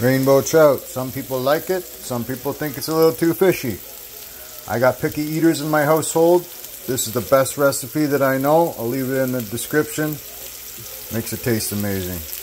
Rainbow trout. Some people like it. Some people think it's a little too fishy. I got picky eaters in my household. This is the best recipe that I know. I'll leave it in the description. Makes it taste amazing.